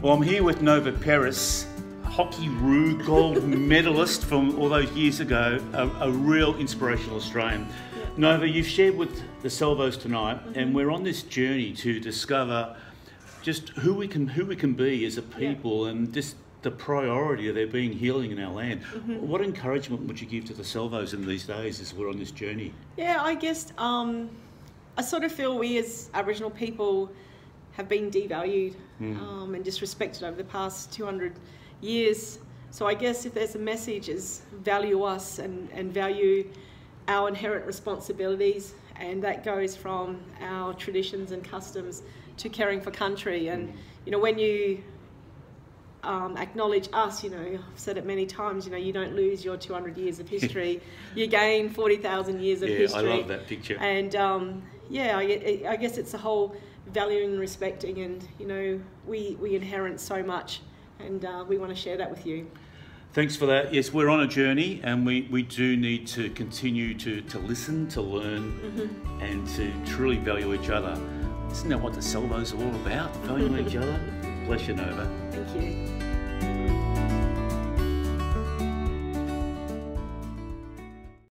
Well, I'm here with Nova Peris, Hockeyroo gold medalist from all those years ago, a, a real inspirational Australian. Yeah. Nova, you've shared with the Salvos tonight, mm-hmm. and we're on this journey to discover just who we can who we can be as a people, yeah. and just the priority of there being healing in our land. Mm-hmm. What encouragement would you give to the Salvos in these days as we're on this journey? Yeah, I guess um, I sort of feel we as Aboriginal people have been devalued mm. um, and disrespected over the past 200 years. So I guess if there's a message is value us and, and value our inherent responsibilities and that goes from our traditions and customs to caring for country and you know when you um, acknowledge us. You know, I've said it many times. You know, you don't lose your 200 years of history; you gain 40,000 years of yeah, history. I love that picture. And um, yeah, I, I, guess it's a whole valuing and respecting, and you know, we we inherit so much, and uh, we want to share that with you. Thanks for that. Yes, we're on a journey and we, we do need to continue to, to listen, to learn, mm-hmm. and to truly value each other. Isn't that what the Salvos are all about? Valuing each other? Bless you, Nova. Thank you.